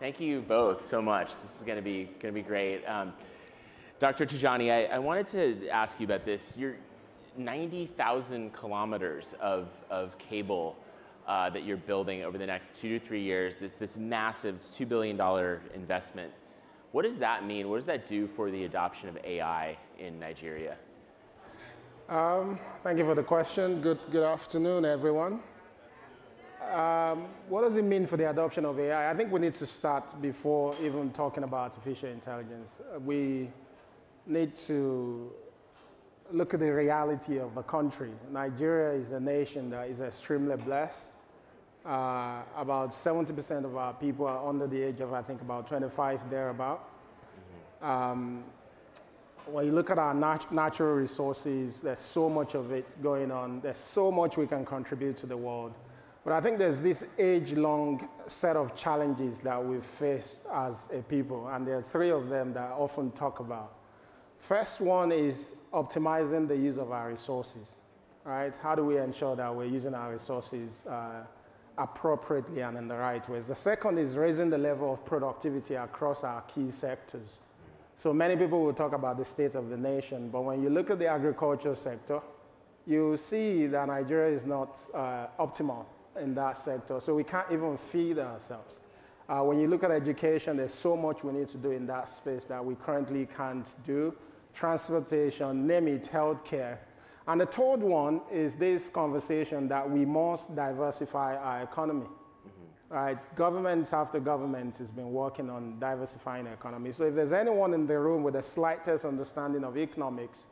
Thank you both so much. This is going to be going to be great. Um, Dr. Tijani, I, I, wanted to ask you about this. You're 90,000 kilometers of, of cable uh, that you're building over the next two to three years. This, this massive $2 billion investment. What does that mean? What does that do for the adoption of AI in Nigeria? Um, thank you for the question. Good, good afternoon, everyone. Um, what does it mean for the adoption of AI? I think we need to start before even talking about artificial intelligence. Uh, we need to look at the reality of the country. Nigeria is a nation that is extremely blessed. Uh, about 70% of our people are under the age of, I think, about 25, thereabout. Um, when you look at our nat natural resources, there's so much of it going on. There's so much we can contribute to the world. But I think there's this age-long set of challenges that we face as a people, and there are three of them that I often talk about. First one is optimizing the use of our resources, right? How do we ensure that we're using our resources uh, appropriately and in the right ways? The second is raising the level of productivity across our key sectors. So many people will talk about the state of the nation, but when you look at the agriculture sector, you see that Nigeria is not uh, optimal in that sector. So we can't even feed ourselves. Uh, when you look at education, there's so much we need to do in that space that we currently can't do. Transportation, name it, healthcare. And the third one is this conversation that we must diversify our economy right? Governments after governments has been working on diversifying the economy. So if there's anyone in the room with the slightest understanding of economics,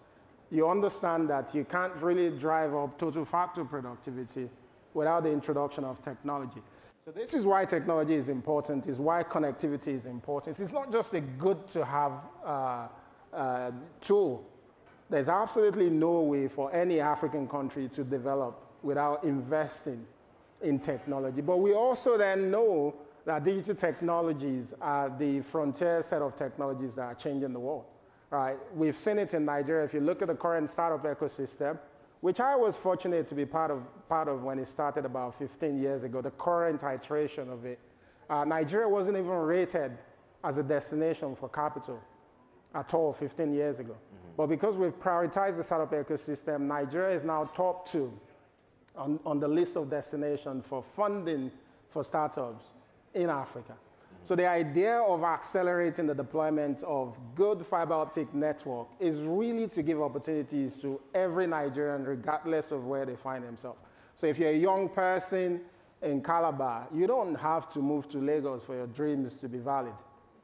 you understand that you can't really drive up total factor productivity without the introduction of technology. So this is why technology is important, is why connectivity is important. It's not just a good to have uh, uh, tool. There's absolutely no way for any African country to develop without investing in technology. But we also then know that digital technologies are the frontier set of technologies that are changing the world. Right? We've seen it in Nigeria. If you look at the current startup ecosystem, which I was fortunate to be part of, part of when it started about 15 years ago, the current iteration of it, uh, Nigeria wasn't even rated as a destination for capital at all 15 years ago. Mm -hmm. But because we've prioritized the startup ecosystem, Nigeria is now top two on, on the list of destinations for funding for startups in Africa. So the idea of accelerating the deployment of good fiber optic network is really to give opportunities to every Nigerian regardless of where they find themselves. So if you're a young person in Calabar, you don't have to move to Lagos for your dreams to be valid,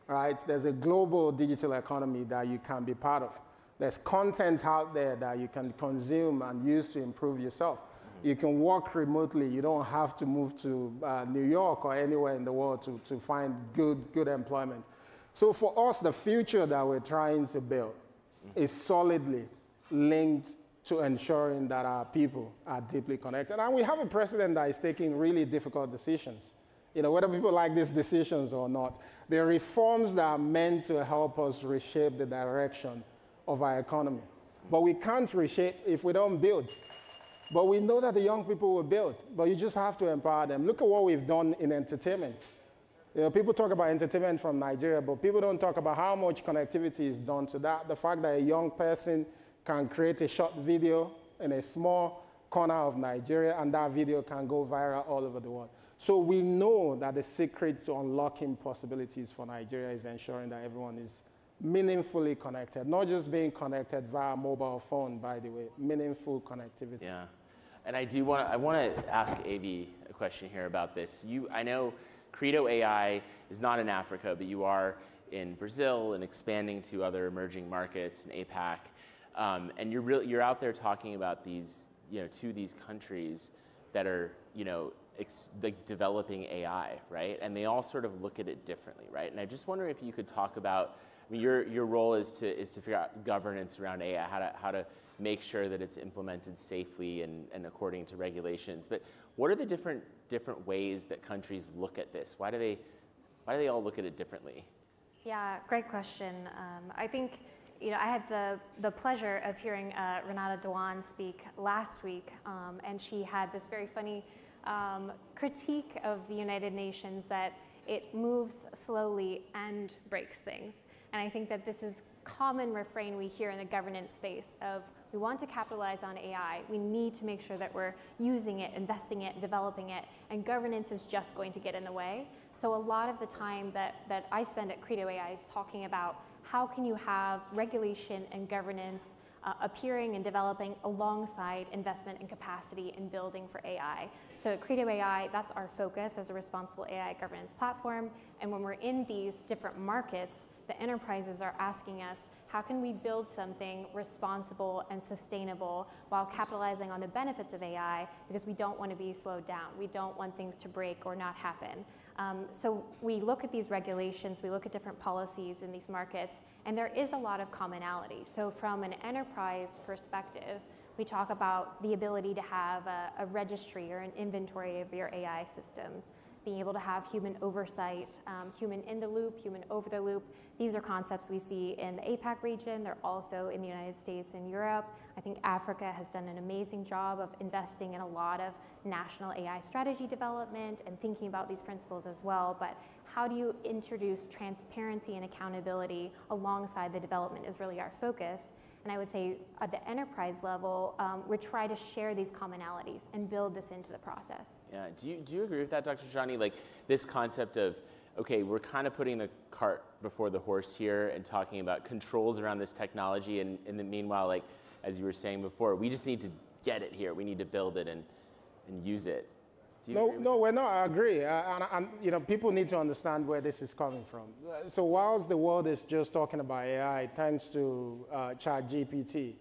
right? There's a global digital economy that you can be part of. There's content out there that you can consume and use to improve yourself. You can work remotely. You don't have to move to uh, New York or anywhere in the world to, to find good, good employment. So for us, the future that we're trying to build is solidly linked to ensuring that our people are deeply connected. And we have a president that is taking really difficult decisions. You know, whether people like these decisions or not, they're reforms that are meant to help us reshape the direction of our economy. But we can't reshape if we don't build. But we know that the young people will build, but you just have to empower them. Look at what we've done in entertainment. You know, people talk about entertainment from Nigeria, but people don't talk about how much connectivity is done to that. The fact that a young person can create a short video in a small corner of Nigeria, and that video can go viral all over the world. So we know that the secret to unlocking possibilities for Nigeria is ensuring that everyone is meaningfully connected, not just being connected via mobile phone, by the way, meaningful connectivity. Yeah. And I do want I want to ask Evi a question here about this. You, I know Credo AI is not in Africa, but you are in Brazil and expanding to other emerging markets in APAC. Um, and you're, really, you're out there talking about these, you know, to these countries that are, you know, like developing AI, right? And they all sort of look at it differently, right? And I just wonder if you could talk about, I mean, your, your role is to, is to figure out governance around AI, how to, how to make sure that it's implemented safely and, and according to regulations. But what are the different, different ways that countries look at this? Why do they, why do they all look at it differently? Yeah, great question. Um, I think you know, I had the, the pleasure of hearing uh, Renata Dwan speak last week, um, and she had this very funny um, critique of the United Nations that it moves slowly and breaks things. And I think that this is common refrain we hear in the governance space of we want to capitalize on AI. We need to make sure that we're using it, investing it, developing it, and governance is just going to get in the way. So a lot of the time that, that I spend at Credo AI is talking about how can you have regulation and governance uh, appearing and developing alongside investment and capacity in building for AI. So at Credo AI, that's our focus as a responsible AI governance platform. And when we're in these different markets, the enterprises are asking us, how can we build something responsible and sustainable while capitalizing on the benefits of AI because we don't want to be slowed down. We don't want things to break or not happen. Um, so we look at these regulations, we look at different policies in these markets, and there is a lot of commonality. So from an enterprise perspective, we talk about the ability to have a, a registry or an inventory of your AI systems being able to have human oversight, um, human in the loop, human over the loop. These are concepts we see in the APAC region. They're also in the United States and Europe. I think Africa has done an amazing job of investing in a lot of national AI strategy development and thinking about these principles as well. But how do you introduce transparency and accountability alongside the development is really our focus. And I would say at the enterprise level, um, we try to share these commonalities and build this into the process. Yeah, do you, do you agree with that, Dr. Tijani? Like this concept of, okay, we're kind of putting the cart before the horse here and talking about controls around this technology. And in the meanwhile, like, as you were saying before, we just need to get it here. We need to build it and, and use it no, no, we're not. I agree. Uh, and, and, you know, people need to understand where this is coming from. So whilst the world is just talking about AI thanks to uh, ChatGPT,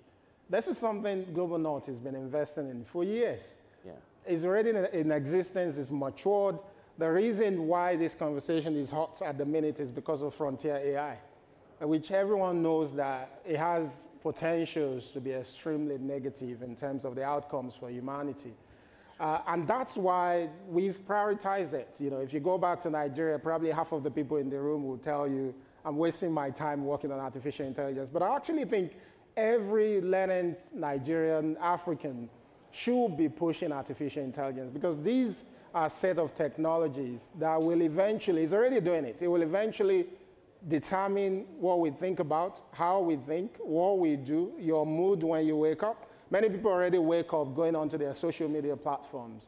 this is something Global North has been investing in for years. Yeah. It's already in, in existence. It's matured. The reason why this conversation is hot at the minute is because of Frontier AI, which everyone knows that it has potentials to be extremely negative in terms of the outcomes for humanity. Uh, and that's why we've prioritized it. You know, if you go back to Nigeria, probably half of the people in the room will tell you, I'm wasting my time working on artificial intelligence. But I actually think every learned Nigerian, African should be pushing artificial intelligence because these are set of technologies that will eventually, it's already doing it, it will eventually determine what we think about, how we think, what we do, your mood when you wake up, Many people already wake up going onto their social media platforms.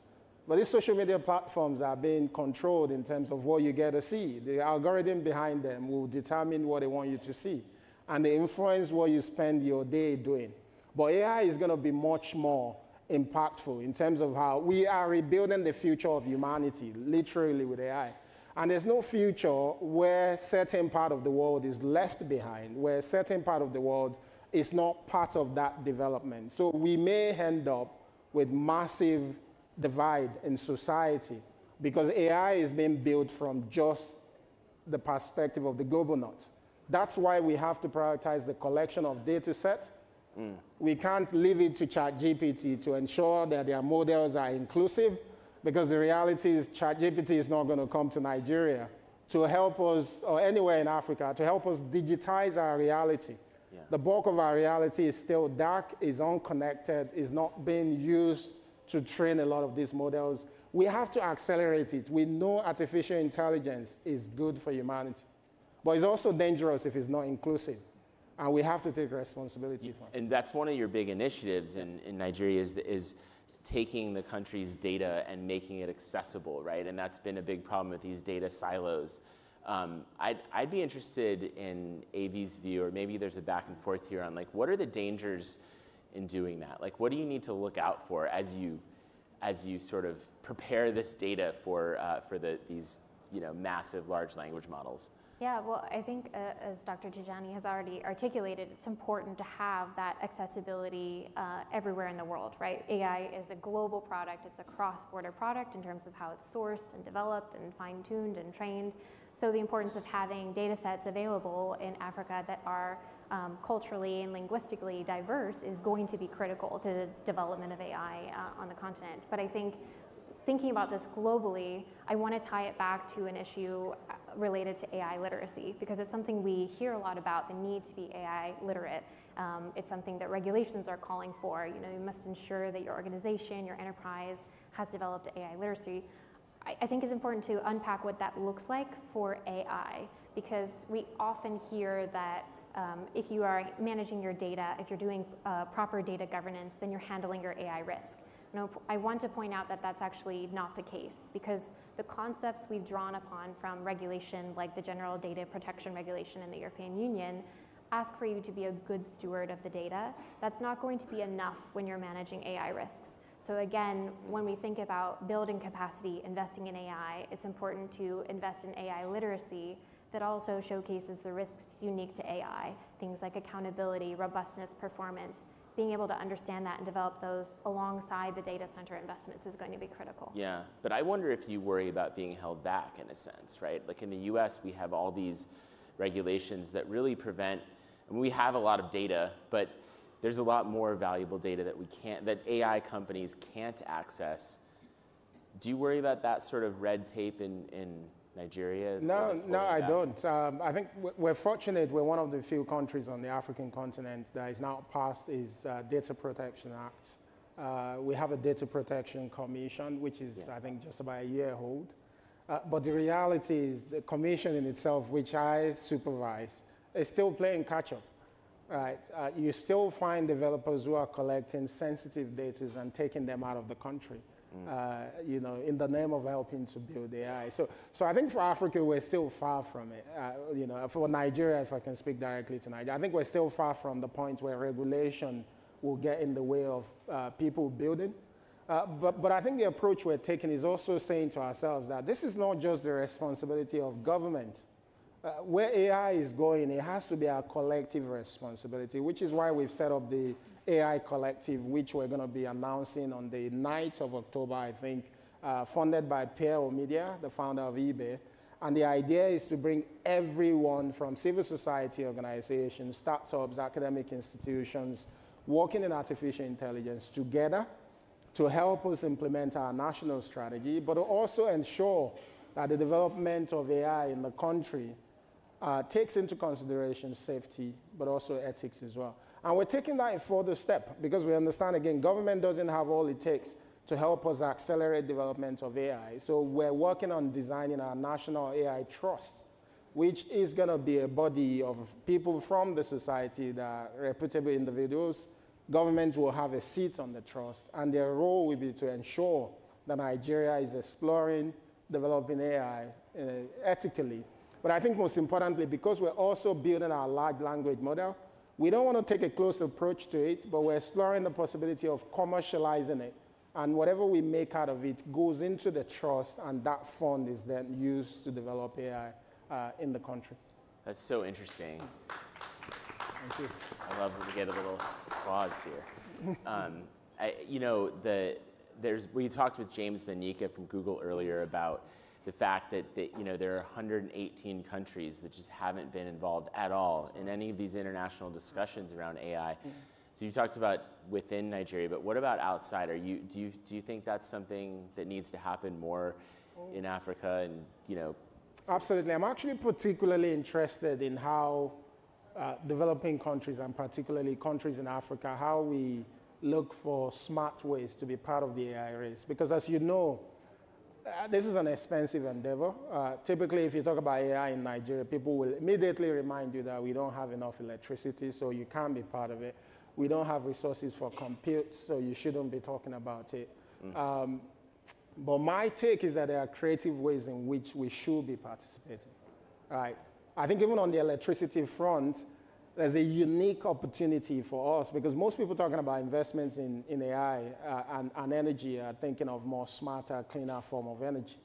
But these social media platforms are being controlled in terms of what you get to see. The algorithm behind them will determine what they want you to see. And they influence what you spend your day doing. But AI is going to be much more impactful in terms of how we are rebuilding the future of humanity, literally with AI. And there's no future where certain part of the world is left behind, where certain part of the world is not part of that development. So we may end up with massive divide in society because AI is being built from just the perspective of the global north. That's why we have to prioritize the collection of data set. Mm. We can't leave it to ChatGPT to ensure that their models are inclusive because the reality is ChatGPT is not going to come to Nigeria to help us, or anywhere in Africa, to help us digitize our reality. The bulk of our reality is still dark, is unconnected, is not being used to train a lot of these models. We have to accelerate it. We know artificial intelligence is good for humanity, but it's also dangerous if it's not inclusive. And we have to take responsibility for it. And that's one of your big initiatives in, in Nigeria is, is taking the country's data and making it accessible, right? And that's been a big problem with these data silos. Um, I'd, I'd be interested in Evi's view, or maybe there's a back and forth here on like what are the dangers in doing that? Like, what do you need to look out for as you as you sort of prepare this data for uh, for the these you know massive large language models? Yeah, well, I think uh, as Dr. Tijani has already articulated, it's important to have that accessibility uh, everywhere in the world, right? AI is a global product, it's a cross-border product in terms of how it's sourced and developed and fine-tuned and trained. So the importance of having data sets available in Africa that are um, culturally and linguistically diverse is going to be critical to the development of AI uh, on the continent. But I think thinking about this globally, I want to tie it back to an issue uh, related to AI literacy because it's something we hear a lot about the need to be AI literate. Um, it's something that regulations are calling for. You know, you must ensure that your organization, your enterprise has developed AI literacy. I, I think it's important to unpack what that looks like for AI because we often hear that um, if you are managing your data, if you're doing uh, proper data governance, then you're handling your AI risk. No, I want to point out that that's actually not the case because the concepts we've drawn upon from regulation like the General Data Protection Regulation in the European Union ask for you to be a good steward of the data. That's not going to be enough when you're managing AI risks. So again, when we think about building capacity, investing in AI, it's important to invest in AI literacy that also showcases the risks unique to AI, things like accountability, robustness, performance. Being able to understand that and develop those alongside the data center investments is going to be critical. Yeah, but I wonder if you worry about being held back in a sense, right? Like in the US, we have all these regulations that really prevent, we have a lot of data, but there's a lot more valuable data that we can't, that AI companies can't access. Do you worry about that sort of red tape in, in Nigeria? No, no, I don't. Um, I think we're fortunate. We're one of the few countries on the African continent that is now passed is uh, Data Protection Act. Uh, we have a Data Protection Commission, which is, yeah. I think, just about a year old. Uh, but the reality is the commission in itself, which I supervise, is still playing catch up. Right. Uh, you still find developers who are collecting sensitive data and taking them out of the country. Mm. Uh, you know, in the name of helping to build AI. So, so I think for Africa, we're still far from it. Uh, you know, for Nigeria, if I can speak directly to Nigeria, I think we're still far from the point where regulation will get in the way of uh, people building. Uh, but, but I think the approach we're taking is also saying to ourselves that this is not just the responsibility of government. Uh, where AI is going, it has to be our collective responsibility, which is why we've set up the AI Collective, which we're going to be announcing on the 9th of October, I think, uh, funded by Pierre Omidyar, the founder of eBay. And the idea is to bring everyone from civil society organizations, startups, academic institutions, working in artificial intelligence together to help us implement our national strategy, but also ensure that the development of AI in the country uh, takes into consideration safety, but also ethics as well. And we're taking that a further step because we understand, again, government doesn't have all it takes to help us accelerate development of AI. So we're working on designing our national AI trust, which is going to be a body of people from the society that are reputable individuals. Government will have a seat on the trust, and their role will be to ensure that Nigeria is exploring, developing AI uh, ethically. But I think most importantly, because we're also building our large language model, we don't want to take a close approach to it, but we're exploring the possibility of commercializing it. And whatever we make out of it goes into the trust, and that fund is then used to develop AI uh, in the country. That's so interesting. Thank you. I love to get a little applause here. Um, I, you know, the, there's, we talked with James Manyika from Google earlier about the fact that, that you know, there are 118 countries that just haven't been involved at all in any of these international discussions around AI. Mm-hmm. So you talked about within Nigeria, but what about outside? Are you, do, you, do you think that's something that needs to happen more in Africa and, you know? Absolutely. I'm actually particularly interested in how uh, developing countries and particularly countries in Africa, how we look for smart ways to be part of the AI race. Because as you know, uh, this is an expensive endeavor. Uh, typically, if you talk about AI in Nigeria, people will immediately remind you that we don't have enough electricity, so you can't be part of it. We don't have resources for compute, so you shouldn't be talking about it. Mm. Um, but my take is that there are creative ways in which we should be participating. Right? I think even on the electricity front, there's a unique opportunity for us because most people talking about investments in, in AI uh, and, and energy are thinking of more smarter, cleaner form of energy.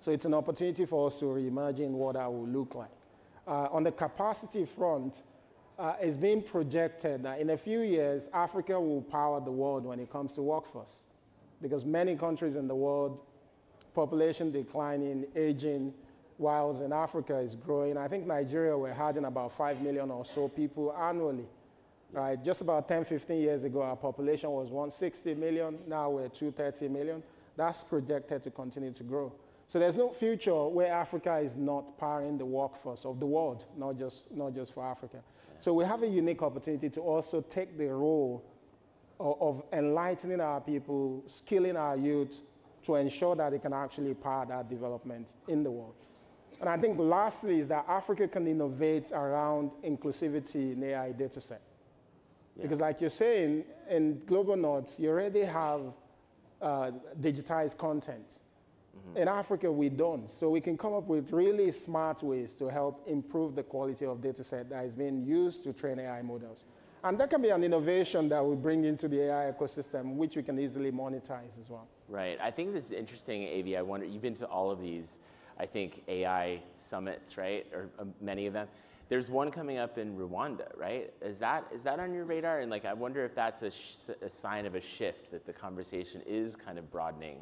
So it's an opportunity for us to reimagine what that will look like. Uh, on the capacity front, uh, it's being projected that in a few years, Africa will power the world when it comes to workforce. Because many countries in the world, population declining, aging, whilst in Africa is growing. I think Nigeria, we're adding about 5 million or so people annually. Right? Just about 10, 15 years ago, our population was 160 million. Now we're 230 million. That's projected to continue to grow. So there's no future where Africa is not powering the workforce of the world, not just, not just for Africa. So we have a unique opportunity to also take the role of, of enlightening our people, skilling our youth, to ensure that they can actually power that development in the world. And I think lastly is that Africa can innovate around inclusivity in AI data set. Yeah. Because like you're saying, in Global North, you already have uh, digitized content. Mm-hmm. In Africa, we don't. So we can come up with really smart ways to help improve the quality of data set that is being used to train AI models. And that can be an innovation that we bring into the AI ecosystem, which we can easily monetize as well. Right. I think this is interesting, Evi. I wonder, you've been to all of these, I think, AI summits, right? Or uh, many of them. There's one coming up in Rwanda, right? Is that, is that on your radar? And like, I wonder if that's a, sh- a sign of a shift, that the conversation is kind of broadening.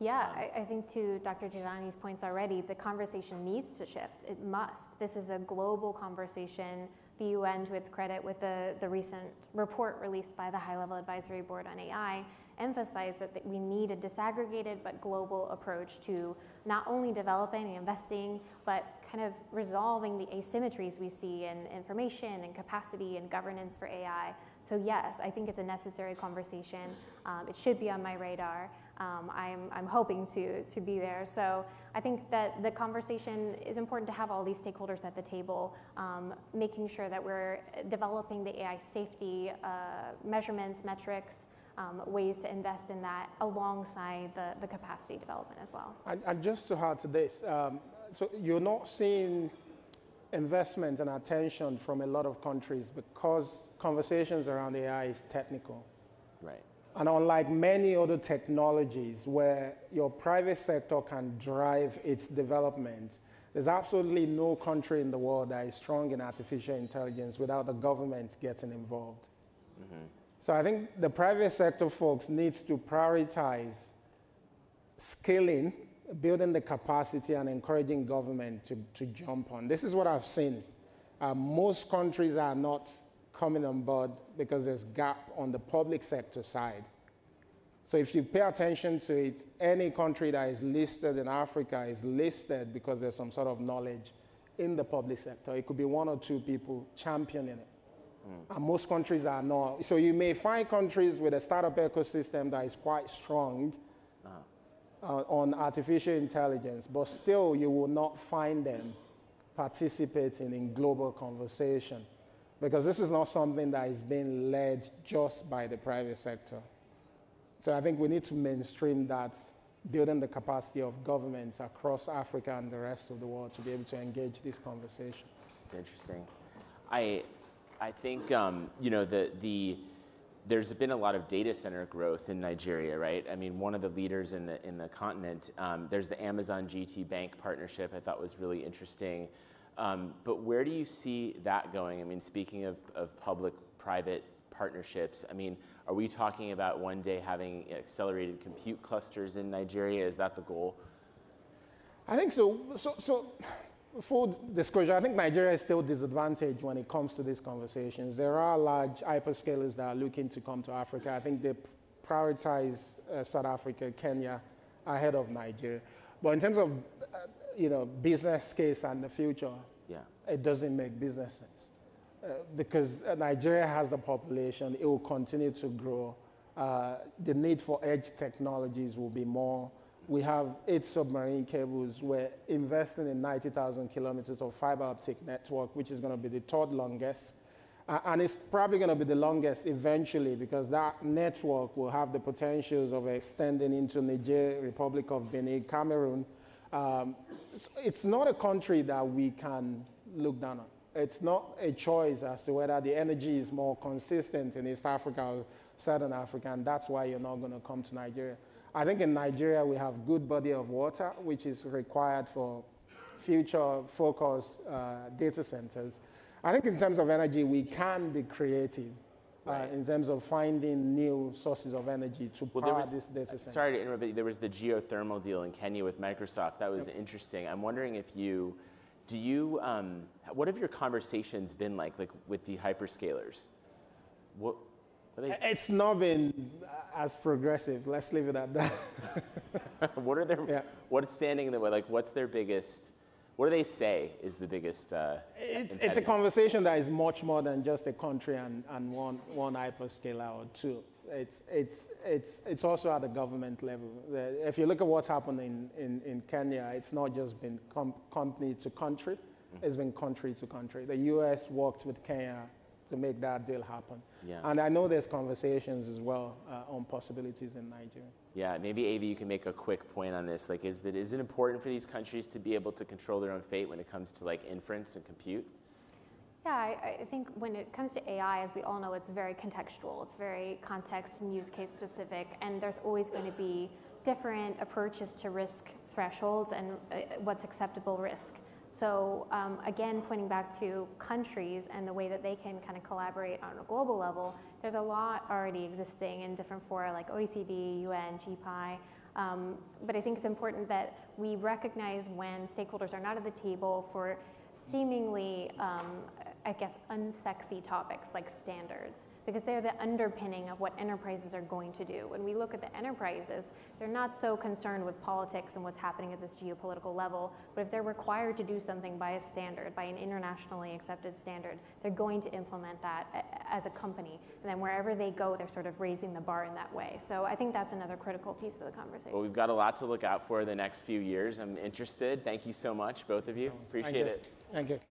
Yeah, um, I, I, think to Dr. Tijani's points already, the conversation needs to shift. It must. This is a global conversation the UN, to its credit, with the, the recent report released by the High Level Advisory Board on AI, emphasized that, that we need a disaggregated but global approach to not only developing and investing, but kind of resolving the asymmetries we see in information and capacity and governance for AI. So, yes, I think it's a necessary conversation. Um, it should be on my radar um, I'm, I'm hoping to, to be there. So I think that the conversation is important to have all these stakeholders at the table, um, making sure that we're developing the AI safety uh, measurements, metrics, um, ways to invest in that alongside the, the capacity development as well. And, and just to add to this, um, so you're not seeing investment and attention from a lot of countries because conversations around AI is technical. Right. And unlike many other technologies where your private sector can drive its development, there's absolutely no country in the world that is strong in artificial intelligence without the government getting involved. Mm-hmm. So I think the private sector folks needs to prioritize scaling, building the capacity and encouraging government to, to jump on. This is what I've seen. Uh, most countries are not coming on board because there's gap on the public sector side. So if you pay attention to it, any country that is listed in Africa is listed because there's some sort of knowledge in the public sector. It could be one or two people championing it. Mm. And most countries are not. So you may find countries with a startup ecosystem that is quite strong uh-huh. uh, on artificial intelligence, but still you will not find them participating in global conversation because this is not something that is being led just by the private sector. So I think we need to mainstream that, building the capacity of governments across Africa and the rest of the world to be able to engage this conversation. It's interesting. I, I think um, you know the the there's been a lot of data center growth in Nigeria, right? I mean, one of the leaders in the in the continent. Um, there's the Amazon GT Bank partnership. I thought was really interesting. Um, but where do you see that going? I mean, speaking of, of public private partnerships, I mean, are we talking about one day having accelerated compute clusters in Nigeria? Is that the goal? I think so. So, so full disclosure, I think Nigeria is still disadvantaged when it comes to these conversations. There are large hyperscalers that are looking to come to Africa. I think they prioritize uh, South Africa, Kenya ahead of Nigeria. But in terms of uh, you know, business case and the future, yeah. it doesn't make business sense. Uh, because Nigeria has a population, it will continue to grow. Uh, the need for edge technologies will be more. We have eight submarine cables. We're investing in 90,000 kilometers of fiber optic network, which is going to be the third longest. Uh, and it's probably going to be the longest eventually because that network will have the potentials of extending into Niger, Republic of Benin, Cameroon, um, it's not a country that we can look down on. It's not a choice as to whether the energy is more consistent in East Africa or Southern Africa, and that's why you're not going to come to Nigeria. I think in Nigeria we have good body of water, which is required for future focused uh, data centers. I think in terms of energy, we can be creative uh, in terms of finding new sources of energy to well, power was, this data center. Sorry to interrupt, but there was the geothermal deal in Kenya with Microsoft. That was yep. interesting. I'm wondering if you, do you, um, what have your conversations been like, like with the hyperscalers? What. It's not been as progressive. Let's leave it at that. what are their, yeah. what's standing in the way? Like, what's their biggest what do they say is the biggest? Uh, it's, it's, a conversation that is much more than just a country and, and one, one hyperscaler or two. It's, it's, it's, it's also at the government level. If you look at what's happened in, in, in Kenya, it's not just been com- company to country, it's been country to country. The US worked with Kenya to make that deal happen. Yeah. And I know there's conversations as well uh, on possibilities in Nigeria. Yeah, maybe Evi, you can make a quick point on this. Like, is that is it important for these countries to be able to control their own fate when it comes to like inference and compute? Yeah, I, I think when it comes to AI, as we all know, it's very contextual. It's very context and use case specific, and there's always going to be different approaches to risk thresholds and uh, what's acceptable risk. So um, again, pointing back to countries and the way that they can kind of collaborate on a global level, there's a lot already existing in different fora like OECD, UN, GPI. Um, but I think it's important that we recognize when stakeholders are not at the table for seemingly, um, I guess, unsexy topics like standards, because they're the underpinning of what enterprises are going to do. When we look at the enterprises, they're not so concerned with politics and what's happening at this geopolitical level, but if they're required to do something by a standard, by an internationally accepted standard, they're going to implement that as a company. And then wherever they go, they're sort of raising the bar in that way. So I think that's another critical piece of the conversation. Well, we've got a lot to look out for the next few years. I'm interested. Thank you so much, both of you. Thank Appreciate you. it. Thank you.